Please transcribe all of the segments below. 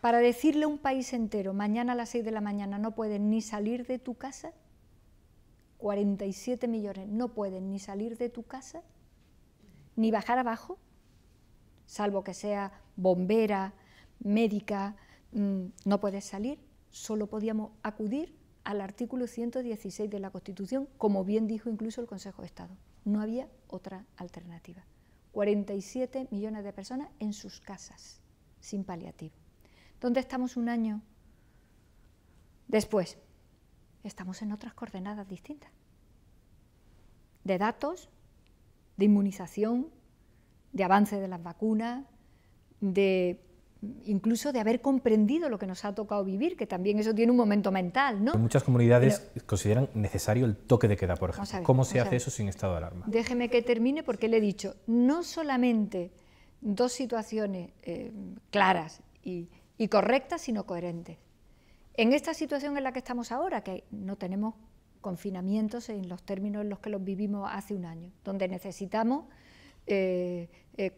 para decirle a un país entero, mañana a las 6 de la mañana no puedes ni salir de tu casa, 47 millones no pueden ni salir de tu casa, ni bajar abajo, salvo que sea bombera, médica, mm, no puedes salir, solo podíamos acudir al artículo 116 de la Constitución, como bien dijo incluso el Consejo de Estado. No había otra alternativa. 47 millones de personas en sus casas, sin paliativo. ¿Dónde estamos un año después? Estamos en otras coordenadas distintas. De datos, de inmunización, de avance de las vacunas, de incluso de haber comprendido lo que nos ha tocado vivir, que también eso tiene un momento mental, ¿no? Muchas comunidades consideran necesario el toque de queda, por ejemplo. ¿Cómo se hace eso sin estado de alarma? Déjeme que termine porque le he dicho, no solamente dos situaciones eh, claras y y correctas, sino coherentes. En esta situación en la que estamos ahora, que no tenemos confinamientos en los términos en los que los vivimos hace un año, donde necesitamos eh, eh,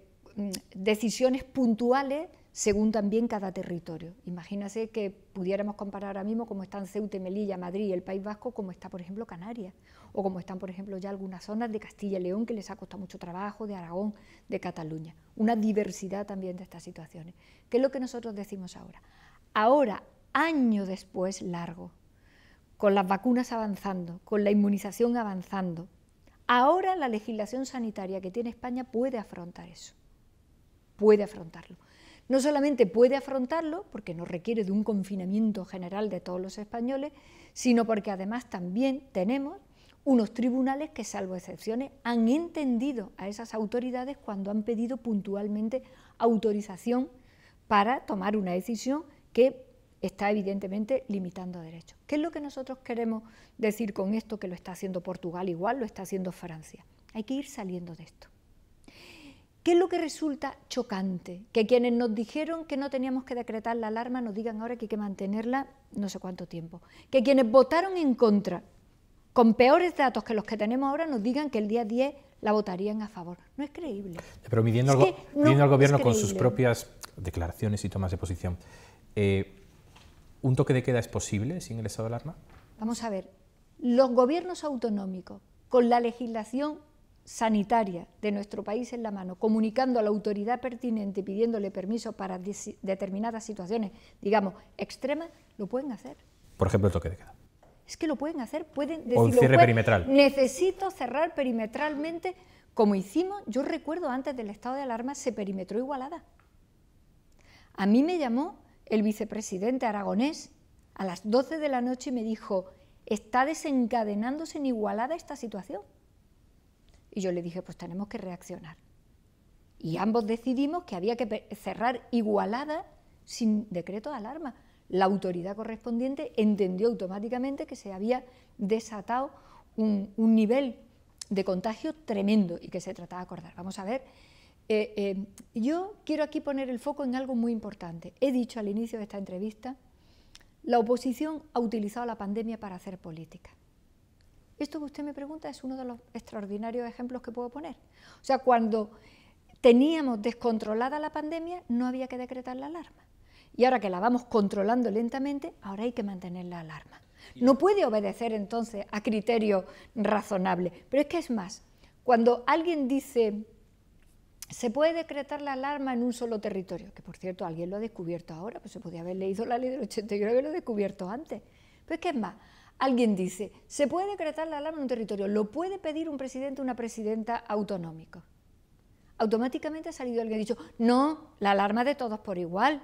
decisiones puntuales según también cada territorio. Imagínase que pudiéramos comparar ahora mismo cómo están Ceuta, Melilla, Madrid y el País Vasco, como está, por ejemplo, Canarias, o como están, por ejemplo, ya algunas zonas de Castilla y León que les ha costado mucho trabajo, de Aragón, de Cataluña. Una diversidad también de estas situaciones. ¿Qué es lo que nosotros decimos ahora? Ahora, año después largo, con las vacunas avanzando, con la inmunización avanzando, ahora la legislación sanitaria que tiene España puede afrontar eso, puede afrontarlo no solamente puede afrontarlo, porque no requiere de un confinamiento general de todos los españoles, sino porque además también tenemos unos tribunales que, salvo excepciones, han entendido a esas autoridades cuando han pedido puntualmente autorización para tomar una decisión que está evidentemente limitando derechos. ¿Qué es lo que nosotros queremos decir con esto que lo está haciendo Portugal igual, lo está haciendo Francia? Hay que ir saliendo de esto. ¿Qué es lo que resulta chocante? Que quienes nos dijeron que no teníamos que decretar la alarma nos digan ahora que hay que mantenerla no sé cuánto tiempo. Que quienes votaron en contra, con peores datos que los que tenemos ahora, nos digan que el día 10 la votarían a favor. No es creíble. Pero midiendo, al, gobierno con sus propias declaraciones y tomas de posición, eh, ¿un toque de queda es posible sin el estado de alarma? Vamos a ver, los gobiernos autonómicos, con la legislación sanitaria de nuestro país en la mano, comunicando a la autoridad pertinente, pidiéndole permiso para determinadas situaciones, digamos, extremas, lo pueden hacer. Por ejemplo, el toque de queda. Es que lo pueden hacer, pueden decir... O un cierre perimetral. Necesito cerrar perimetralmente, como hicimos, yo recuerdo antes del estado de alarma, se perimetró Igualada. A mí me llamó el vicepresidente aragonés a las 12 de la noche y me dijo, está desencadenándose en Igualada esta situación. Y yo le dije, pues tenemos que reaccionar. Y ambos decidimos que había que cerrar igualada sin decreto de alarma. La autoridad correspondiente entendió automáticamente que se había desatado un, nivel de contagio tremendo y que se trataba de acordar. Vamos a ver, eh, eh, yo quiero aquí poner el foco en algo muy importante. He dicho al inicio de esta entrevista, la oposición ha utilizado la pandemia para hacer política. Esto que usted me pregunta es uno de los extraordinarios ejemplos que puedo poner. O sea, cuando teníamos descontrolada la pandemia, no había que decretar la alarma. Y ahora que la vamos controlando lentamente, ahora hay que mantener la alarma. No puede obedecer entonces a criterios razonables. Pero es que es más, cuando alguien dice, se puede decretar la alarma en un solo territorio, que por cierto alguien lo ha descubierto ahora, pues se podía haber leído la ley del 89 y lo descubierto antes. Pero es que es más, Alguien dice, se puede decretar la alarma en un territorio, lo puede pedir un presidente o una presidenta autonómico. Automáticamente ha salido alguien y ha dicho, no, la alarma de todos por igual.